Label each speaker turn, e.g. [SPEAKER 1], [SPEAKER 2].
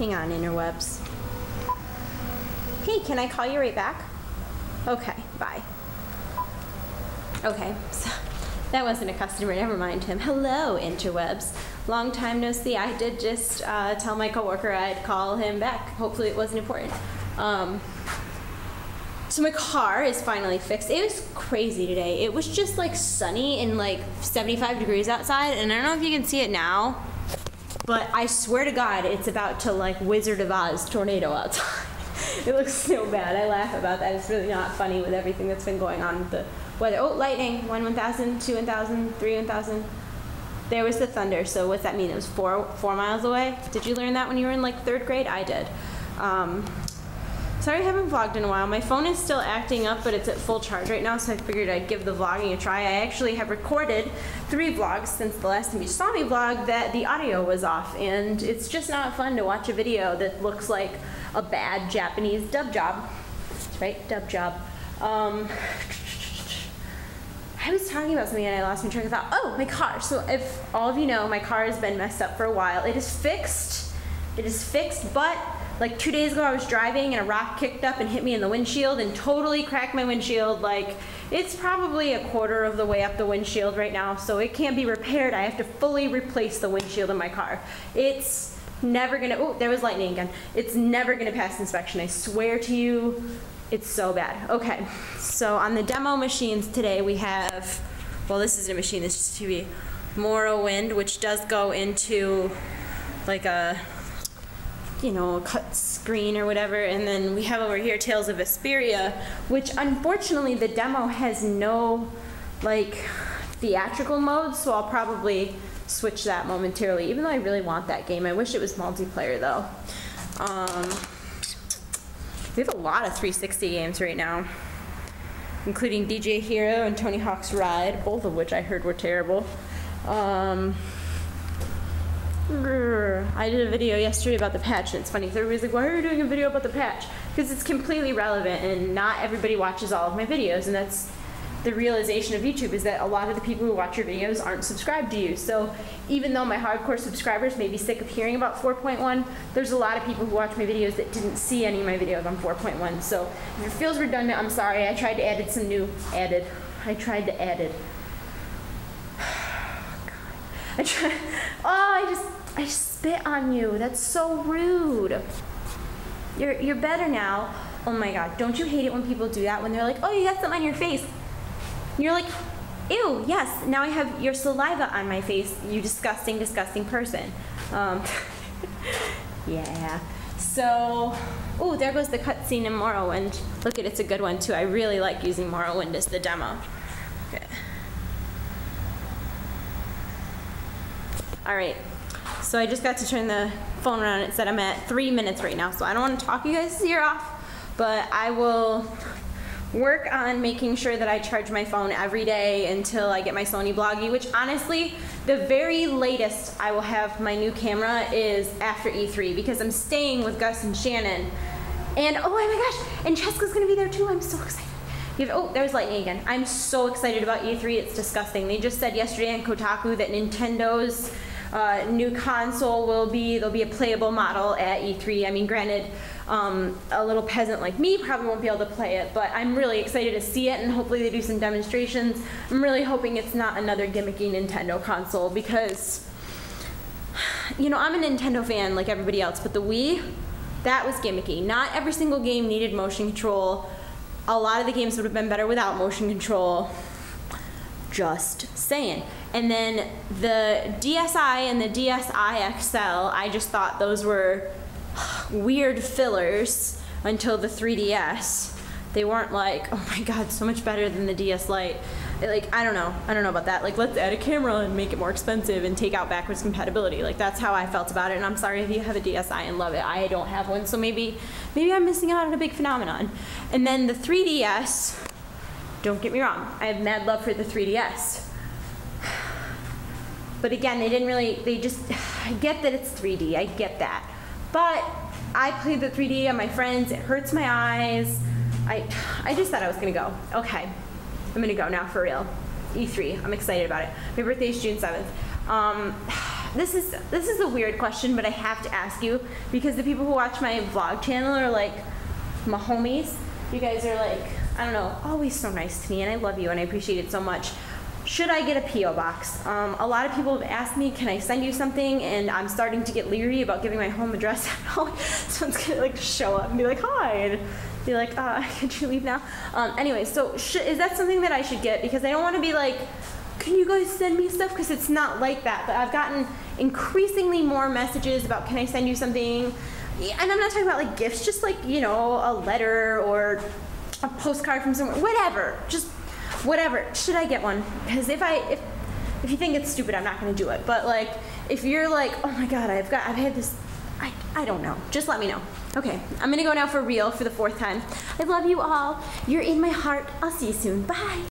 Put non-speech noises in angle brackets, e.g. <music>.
[SPEAKER 1] Hang on, interwebs. Hey, can I call you right back? Okay, bye. Okay, <laughs> so that wasn't a customer, never mind him. Hello, interwebs. Long time no see. I did just uh, tell my coworker I'd call him back. Hopefully it wasn't important. Um, so my car is finally fixed. It was crazy today. It was just like sunny and like 75 degrees outside, and I don't know if you can see it now, but I swear to God, it's about to like Wizard of Oz tornado outside. <laughs> it looks so bad. I laugh about that. It's really not funny with everything that's been going on with the weather. Oh, lightning. One 1,000, two 1,000, three 1,000. There was the thunder. So what's that mean? It was four four miles away. Did you learn that when you were in like third grade? I did. Um, sorry I haven't vlogged in a while. My phone is still acting up, but it's at full charge right now, so I figured I'd give the vlogging a try. I actually have recorded three vlogs since the last time you saw me vlog that the audio was off, and it's just not fun to watch a video that looks like a bad Japanese dub job. Right? Dub job. Um, I was talking about something and I lost my train of thought. Oh, my car. So if all of you know, my car has been messed up for a while. It is fixed. It is fixed, but like two days ago I was driving and a rock kicked up and hit me in the windshield and totally cracked my windshield. Like it's probably a quarter of the way up the windshield right now, so it can't be repaired. I have to fully replace the windshield in my car. It's never gonna, oh, there was lightning again. It's never gonna pass inspection, I swear to you. It's so bad. Okay, so on the demo machines today we have, well this isn't a machine, this is just TV, Morrowind, which does go into like a, you know, cutscene or whatever, and then we have over here Tales of Vesperia, which unfortunately the demo has no like theatrical mode, so I'll probably switch that momentarily, even though I really want that game. I wish it was multiplayer though. Um, we have a lot of 360 games right now, including DJ Hero and Tony Hawk's Ride, both of which I heard were terrible. Um, I did a video yesterday about the patch, and it's funny because everybody's like, why are you doing a video about the patch? Because it's completely relevant, and not everybody watches all of my videos, and that's the realization of YouTube is that a lot of the people who watch your videos aren't subscribed to you. So even though my hardcore subscribers may be sick of hearing about 4.1, there's a lot of people who watch my videos that didn't see any of my videos on 4.1. So if it feels redundant, I'm sorry. I tried to add some new, added. I tried to add it. I <laughs> tried, oh, I just, I spit on you. That's so rude. You're, you're better now. Oh my God, don't you hate it when people do that? When they're like, oh, you got something on your face. You're like, ew, yes, now I have your saliva on my face, you disgusting, disgusting person. Um, <laughs> yeah. So, oh, there goes the cutscene in Morrowind. Look at it's a good one too. I really like using Morrowind as the demo. All right. So I just got to turn the phone around. It said I'm at three minutes right now, so I don't want to talk you guys' ear off, but I will work on making sure that I charge my phone every day until I get my Sony Bloggie, which honestly, the very latest I will have my new camera is after E3 because I'm staying with Gus and Shannon. And oh my gosh, and Cheska's gonna be there too. I'm so excited. Have, oh, there's lightning again. I'm so excited about E3. It's disgusting. They just said yesterday on Kotaku that Nintendo's uh, new console will be, there'll be a playable model at E3. I mean, granted, um, a little peasant like me probably won't be able to play it, but I'm really excited to see it and hopefully they do some demonstrations. I'm really hoping it's not another gimmicky Nintendo console because, you know, I'm a Nintendo fan like everybody else, but the Wii, that was gimmicky. Not every single game needed motion control. A lot of the games would have been better without motion control. Just saying. And then the DSi and the DSi XL, I just thought those were weird fillers until the 3DS. They weren't like, oh my god, so much better than the DS Lite. Like, I don't know. I don't know about that. Like, let's add a camera and make it more expensive and take out backwards compatibility. Like, that's how I felt about it. And I'm sorry if you have a DSi and love it. I don't have one, so maybe, maybe I'm missing out on a big phenomenon. And then the 3DS, don't get me wrong, I have mad love for the 3DS. But again, they didn't really, they just, I get that it's 3D, I get that. But I played the 3D on my friends, it hurts my eyes. I, I just thought I was gonna go. Okay, I'm gonna go now for real. E3, I'm excited about it. My birthday is June 7th. Um, this is this is a weird question, but I have to ask you because the people who watch my vlog channel are like my homies. You guys are like, I don't know, always so nice to me, and I love you, and I appreciate it so much. Should I get a PO box? Um, a lot of people have asked me, can I send you something? And I'm starting to get leery about giving my home address. <laughs> out. Someone's gonna like show up and be like, hi, and be like, uh, <laughs> could you leave now? Um, anyway, so is that something that I should get? Because I don't want to be like, can you guys send me stuff? Because it's not like that. But I've gotten increasingly more messages about, can I send you something? And I'm not talking about like gifts, just like, you know, a letter or a postcard from somewhere, whatever. Just whatever. Should I get one? Because if I, if, if you think it's stupid, I'm not going to do it. But like, if you're like, oh my God, I've got, I've had this, I, I don't know. Just let me know. Okay, I'm gonna go now for real for the fourth time. I love you all. You're in my heart. I'll see you soon. Bye.